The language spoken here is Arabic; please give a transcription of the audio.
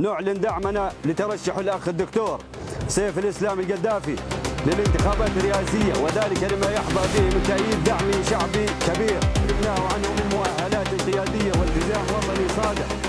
نعلن دعمنا لترشح الأخ الدكتور سيف الإسلام القذافي للانتخابات الرئاسية وذلك لما يحظى به من تأييد دعم شعبي كبير. جبناه عنه من مؤهلات قيادية والتزام وطني صادق.